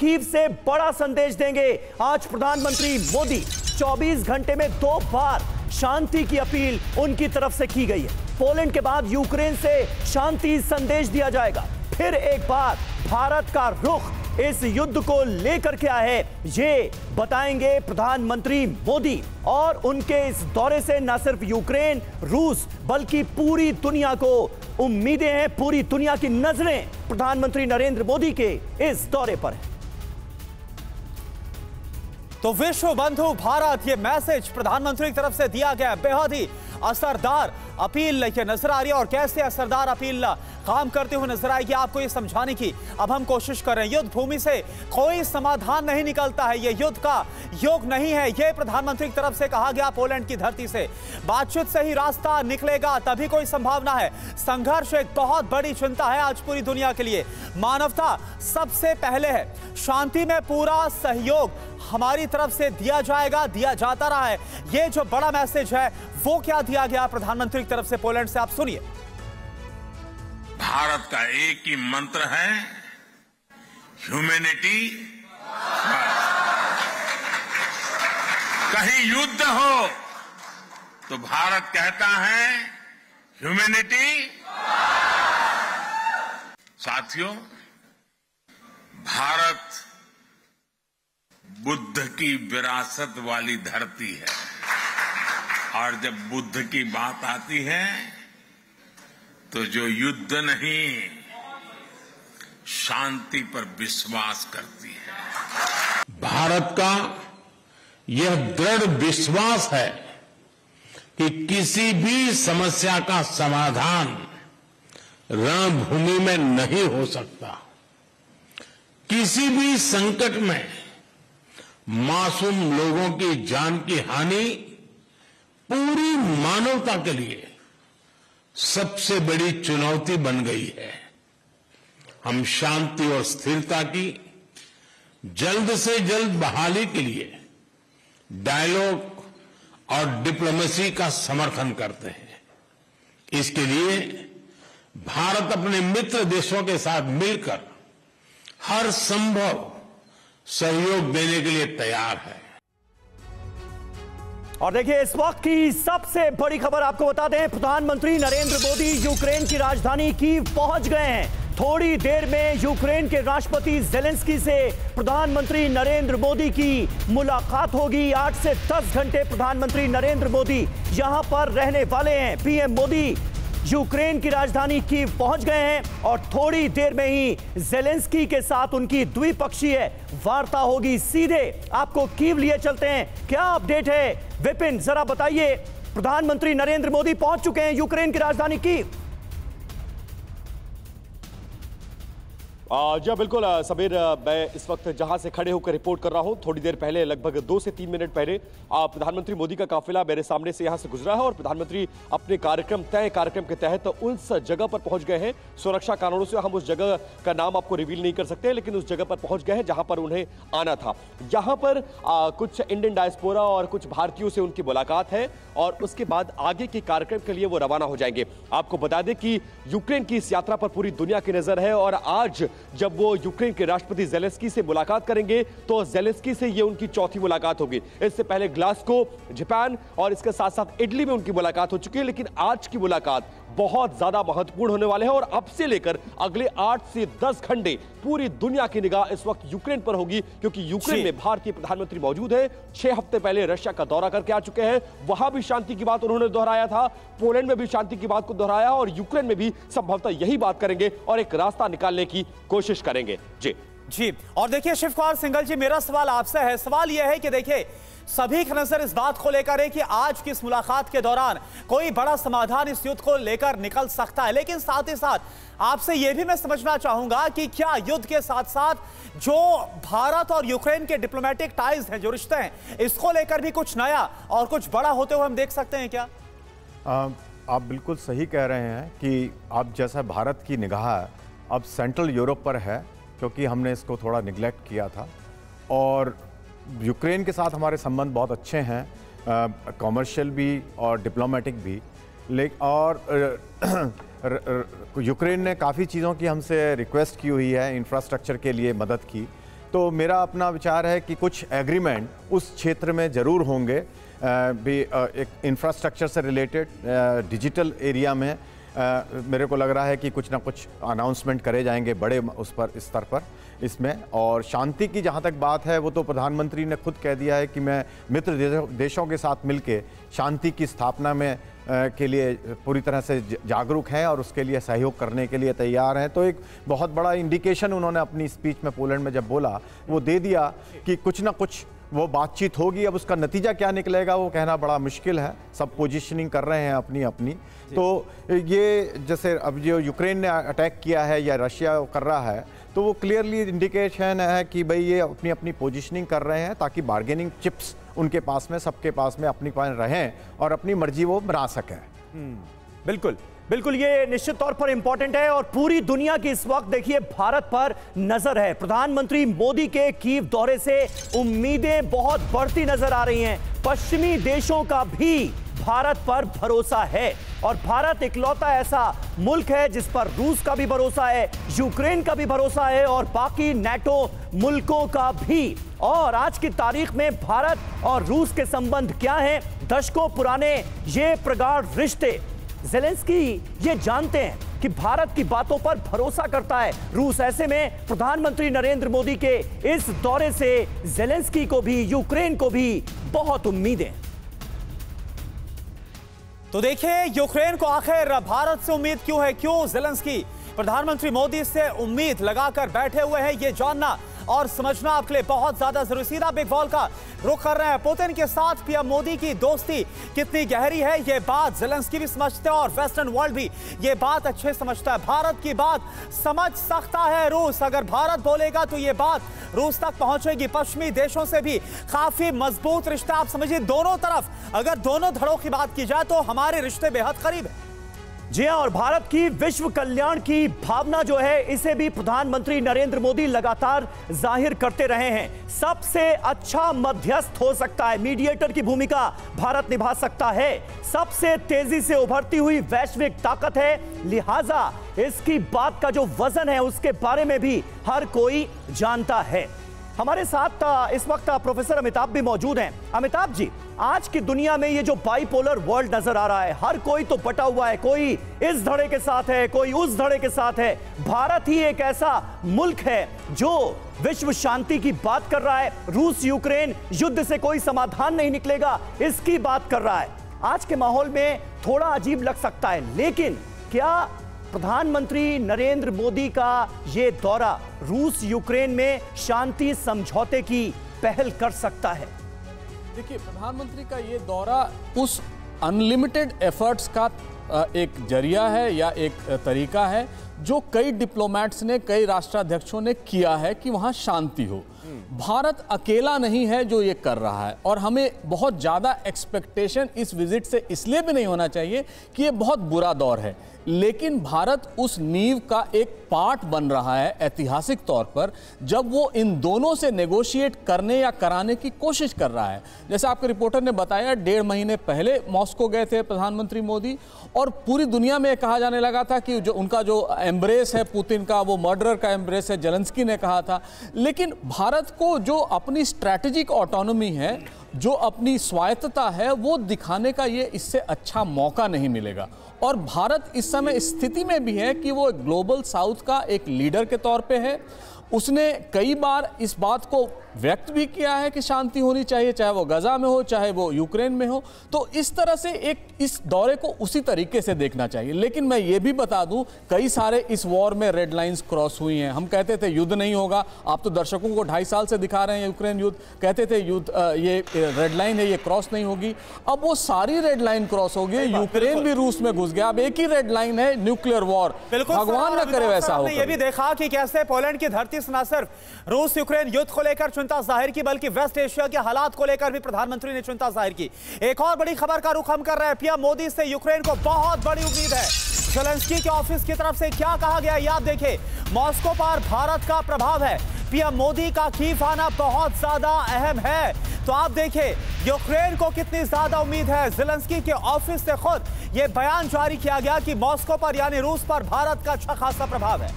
Kyiv से बड़ा संदेश देंगे। आज प्रधानमंत्री मोदी 24 घंटे में दो बार शांति की अपील उनकी तरफ़ से की गई है। पोलैंड के बाद यूक्रेन से शांति संदेश दिया जाएगा। फिर एक बार भारत का रुख इस युद्ध को लेकर क्या है। ये बताएँगे प्रधानमंत्री मोदी और उनके इस दौरे से न सिर्फ़ यूक्रेन, रूस, बल्कि पूरी दुनिया को उम्मीदें हैं। पूरी दुनिया की नज़रें प्रधानमंत्री नरेंद्र मोदी के इस दौरे पर है। तो विश्व बंधु भारत ये मैसेज प्रधानमंत्री की तरफ़ से दिया गया। बेहद ही असरदार अपील ये नज़र आ रही है और कैसे असरदार अपील काम करते हुए नज़र आएगी आपको ये समझाने की। अब हम कोशिश कर रहे हैं, युद्ध भूमि से कोई समाधान नहीं निकलता है, ये युद्ध का योग नहीं है। ये प्रधानमंत्री की तरफ़ से कहा गया पोलैंड की धरती से। बातचीत से ही रास्ता निकलेगा, तभी कोई संभावना है। संघर्ष एक बहुत बड़ी चिंता है आज पूरी दुनिया के लिए। मानवता सबसे पहले है। शांति में पूरा सहयोग हमारी तरफ़ से दिया जाएगा, दिया जाता रहा है। ये जो बड़ा मैसेज है, वो क्या दिया गया प्रधानमंत्री की तरफ़ से पोलैंड से। आप सुनिए। भारत का एक ही मंत्र है ह्यूमैनिटी कहीं युद्ध हो तो भारत कहता है ह्यूमैनिटी साथियों, भारत बुद्ध की विरासत वाली धरती है। और जब बुद्ध की बात आती है तो जो युद्ध नहीं, शांति पर विश्वास करती है। भारत का यह दृढ़ विश्वास है कि किसी भी समस्या का समाधान रणभूमि में नहीं हो सकता। किसी भी संकट में मासूम लोगों की जान की हानि पूरी मानवता के लिए सबसे बड़ी चुनौती बन गई है। हम शांति और स्थिरता की, जल्द से जल्द बहाली के लिए डायलॉग और डिप्लोमेसी का समर्थन करते हैं। इसके लिए भारत अपने मित्र देशों के साथ मिलकर हर संभव सहयोग देने के लिए तैयार है। और देखिए, इस वक्त की सबसे बड़ी खबर आपको बता दें, प्रधानमंत्री नरेंद्र मोदी यूक्रेन की राजधानी की पहुँच गए हैं। थोड़ी देर में यूक्रेन के राष्ट्रपति जेलेंस्की से प्रधानमंत्री नरेंद्र मोदी की मुलाकात होगी। आठ से दस घंटे प्रधानमंत्री नरेंद्र मोदी यहाँ पर रहने वाले हैं। पीएम मोदी यूक्रेन की राजधानी कीव पहुँच गए हैं और थोड़ी देर में ही जेलेंस्की के साथ उनकी द्विपक्षीय वार्ता होगी। सीधे आपको कीव लिए चलते हैं। क्या अपडेट है? विपिन, जरा बताइए। प्रधानमंत्री नरेंद्र मोदी पहुँच चुके हैं यूक्रेन की राजधानी कीव। जी बिल्कुल समीर मैं इस वक्त जहाँ से खड़े होकर रिपोर्ट कर रहा हूँ थोड़ी देर पहले लगभग दो से तीन मिनट पहले प्रधानमंत्री मोदी का काफिला मेरे सामने से यहाँ से गुजरा है और प्रधानमंत्री अपने कार्यक्रम तय कार्यक्रम के तहत तो उस जगह पर पहुँच गए हैं। सुरक्षा कानूनों से हम उस जगह का नाम आपको रिवील नहीं कर सकते लेकिन उस जगह पर पहुँच गए हैं जहाँ पर उन्हें आना था। यहाँ पर आ, कुछ इंडियन डायस्पोरा और कुछ भारतीयों से उनकी मुलाकात है और उसके बाद आगे के कार्यक्रम के लिए वो रवाना हो जाएँगे। आपको बता दें कि यूक्रेन की इस यात्रा पर पूरी दुनिया की नज़र है और आज जब वो यूक्रेन के राष्ट्रपति जेलेस्की से मुलाकात करेंगे तो जेलेस्की से ये उनकी चौथी मुलाकात होगी। इससे पहले ग्लास्को जापान और इसके साथ साथ इटली में उनकी मुलाकात हो चुकी है, लेकिन आज की मुलाकात बहुत ज़्यादा महत्वपूर्ण होने वाले हैं और अब से लेकर अगले आठ से दस घंटे पूरी दुनिया की निगाह इस वक्त यूक्रेन पर होगी क्योंकि यूक्रेन में भारतीय प्रधानमंत्री मौजूद है। छह हफ़्ते पहले रशिया का दौरा करके आ चुके हैं। वहाँ भी शांति की बात उन्होंने दोहराया था पोलैंड में भी शांति की बात को दोहराया और यूक्रेन में भी संभवतः यही बात करेंगे और एक रास्ता निकालने की कोशिश करेंगे। जी। जी और देखिए शिव कुमार सिंगल जी मेरा सवाल आपसे है। सवाल यह है कि देखिए सभी की नज़र इस बात को लेकर है कि आज की इस मुलाकात के दौरान कोई बड़ा समाधान इस युद्ध को लेकर निकल सकता है। लेकिन साथ ही साथ आपसे यह भी मैं समझना चाहूँगा कि क्या युद्ध के साथ साथ जो भारत और यूक्रेन के डिप्लोमेटिक टाइज हैं जो रिश्ते हैं इसको लेकर भी कुछ नया और कुछ बड़ा होते हुए हम देख सकते हैं क्या? आ, आप बिल्कुल सही कह रहे हैं कि आप जैसा भारत की निगाह अब सेंट्रल यूरोप पर है क्योंकि हमने इसको थोड़ा निगलेक्ट किया था। और यूक्रेन के साथ हमारे संबंध बहुत अच्छे हैं कॉमर्शियल भी और डिप्लोमेटिक भी। लेकिन और यूक्रेन ने काफ़ी चीज़ों की हमसे रिक्वेस्ट की हुई है इंफ्रास्ट्रक्चर के लिए मदद की। तो मेरा अपना विचार है कि कुछ एग्रीमेंट उस क्षेत्र में ज़रूर होंगे भी एक इंफ्रास्ट्रक्चर से रिलेटेड डिजिटल एरिया में। मेरे को लग रहा है कि कुछ ना कुछ अनाउंसमेंट करे जाएँगे बड़े उस पर स्तर पर। इसमें। और शांति की जहाँ तक बात है, वो तो प्रधानमंत्री ने खुद कह दिया है कि मैं मित्र देशों के साथ मिलकर शांति की स्थापना में के लिए पूरी तरह से जागरूक हैं और उसके लिए सहयोग करने के लिए तैयार हैं। तो एक बहुत बड़ा इंडिकेशन उन्होंने अपनी स्पीच में पोलैंड में जब बोला, वो दे दिया कि कुछ ना कुछ वो बातचीत होगी अब उसका नतीजा क्या निकलेगा वो कहना बड़ा मुश्किल है। सब पोजीशनिंग कर रहे हैं अपनी अपनी तो ये जैसे अब जो यूक्रेन ने अटैक किया है या रशिया कर रहा है तो वो क्लियरली इंडिकेशन है कि भाई ये अपनी अपनी पोजीशनिंग कर रहे हैं ताकि बार्गेनिंग चिप्स उनके पास में सबके पास में अपनी पास रहें और अपनी मर्ज़ी वो बना सकें। बिल्कुल। बिल्कुल, ये निश्चित तौर पर इंपॉर्टेंट है और पूरी दुनिया की इस वक्त देखिए, भारत पर नज़र है। प्रधानमंत्री मोदी के कीव दौरे से उम्मीदें बहुत बढ़ती नज़र आ रही हैं। पश्चिमी देशों का भी भारत पर भरोसा है और भारत इकलौता ऐसा मुल्क है जिस पर रूस का भी भरोसा है, यूक्रेन का भी भरोसा है और बाकी नेटो मुल्कों का भी। और आज की तारीख में भारत और रूस के संबंध क्या हैं? दशकों पुराने ये प्रगाढ़ रिश्ते जेलेंस्की ये जानते हैं कि भारत की बातों पर भरोसा करता है। रूस ऐसे में प्रधानमंत्री नरेंद्र मोदी के इस दौरे से जेलेंस्की को भी, यूक्रेन को भी बहुत उम्मीदें। तो देखिए, यूक्रेन को आखिर भारत से उम्मीद क्यों है? क्यों जेलेंस्की? प्रधानमंत्री मोदी से उम्मीद लगाकर बैठे हुए हैं, ये जानना और समझना आपके लिए बहुत ज़्यादा ज़रूरी। सीधा बिग बॉल का रुख कर रहे हैं। पुतिन के साथ पीएम मोदी की दोस्ती कितनी गहरी है, ये बात जेलेंस्की भी समझते हैं और वेस्टर्न वर्ल्ड भी ये बात अच्छे समझता है। भारत की बात समझ सकता है रूस। अगर भारत बोलेगा तो ये बात रूस तक पहुंचेगी। पश्चिमी देशों से भी काफ़ी मज़बूत रिश्ता। आप समझिए, दोनों तरफ़ अगर दोनों धड़ों की बात की जाए तो हमारे रिश्ते बेहद करीब है। जी हाँ, और भारत की विश्व कल्याण की भावना जो है, इसे भी प्रधानमंत्री नरेंद्र मोदी लगातार ज़ाहिर करते रहे हैं। सबसे अच्छा मध्यस्थ हो सकता है, मीडिएटर की भूमिका भारत निभा सकता है। सबसे तेज़ी से उभरती हुई वैश्विक ताकत है, लिहाजा इसकी बात का जो वज़न है, उसके बारे में भी हर कोई जानता है। हमारे साथ इस वक्त प्रोफेसर अमिताभ भी मौजूद हैं। अमिताभ जी आज की दुनिया में ये जो बाइपोलर वर्ल्ड नज़र आ रहा है, हर कोई तो बटा हुआ है, कोई इस धड़े के साथ है, कोई उस धड़े के साथ है। भारत ही एक ऐसा मुल्क है जो विश्व शांति की बात कर रहा है, रूस, यूक्रेन युद्ध से कोई समाधान नहीं निकलेगा, इसकी बात कर रहा है। आज के माहौल में थोड़ा अजीब लग सकता है, लेकिन क्या प्रधानमंत्री नरेंद्र मोदी का ये दौरा रूस, यूक्रेन में शांति समझौते की पहल कर सकता है? देखिए, प्रधानमंत्री का ये दौरा उस अनलिमिटेड एफर्ट्स का एक ज़रिया है या एक तरीका है जो कई डिप्लोमेट्स ने, कई राष्ट्राध्यक्षों ने किया है कि वहाँ शांति हो। भारत अकेला नहीं है जो ये कर रहा है और हमें बहुत ज़्यादा एक्सपेक्टेशन इस विज़िट से इसलिए भी नहीं होना चाहिए कि ये बहुत बुरा दौर है। लेकिन भारत उस नींव का एक पार्ट बन रहा है ऐतिहासिक तौर पर, जब वो इन दोनों से नेगोशिएट करने या कराने की कोशिश कर रहा है। जैसे आपके रिपोर्टर ने बताया, डेढ़ महीने पहले मॉस्को गए थे प्रधानमंत्री मोदी, और पूरी दुनिया में कहा जाने लगा था कि जो उनका जो एम्ब्रेस है पुतिन का, वो मर्डर का एम्ब्रेस है जेलेंस्की ने कहा था। लेकिन भारत को जो अपनी स्ट्रैटेजिक ऑटोनोमी है, जो अपनी स्वायत्तता है, वो दिखाने का ये इससे अच्छा मौका नहीं मिलेगा। और भारत इस समय स्थिति में भी है कि वो ग्लोबल साउथ का एक लीडर के तौर पे है। उसने कई बार इस बात को व्यक्त भी किया है कि शांति होनी चाहिए चाहे वो गजा में हो चाहे वो यूक्रेन में हो। तो इस तरह से एक इस दौरे को उसी तरीके से देखना चाहिए। लेकिन मैं ये भी बता दूँ कई सारे इस वॉर में रेड लाइंस क्रॉस हुई हैं। हम कहते थे युद्ध नहीं होगा। आप तो दर्शकों को ढाई साल से दिखा रहे हैं यूक्रेन युद्ध। कहते थे युद्ध ये रेड लाइन है ये क्रॉस नहीं होगी। अब वो सारी रेड लाइन क्रॉस होगी यूक्रेन भी रूस में घुस गया। अब एक ही रेड लाइन है न्यूक्लियर वॉर। भगवान ना करे वैसा हो ये भी देखा कि कैसे पोलैंड की धरती से न सिर्फ़ रूस यूक्रेन युद्ध को लेकर चिंता ज़ाहिर की, बल्कि वेस्ट एशिया के हालात को लेकर भी प्रधानमंत्री ने चिंता ज़ाहिर की। एक और बड़ी खबर का रुख हम कर रहे हैं। पीएम मोदी से यूक्रेन को बहुत बड़ी उम्मीद है। जेलेंस्की के ऑफ़िस की तरफ़ से क्या कहा गया याद देखें मॉस्को पर भारत का प्रभाव है। पीएम मोदी का कीफ आना बहुत ज़्यादा अहम है। तो आप देखिए, यूक्रेन को कितनी ज़्यादा उम्मीद है। जेलेंस्की के ऑफ़िस से खुद यह बयान जारी किया गया कि मॉस्को पर, यानी रूस पर, भारत का अच्छा खासा प्रभाव है।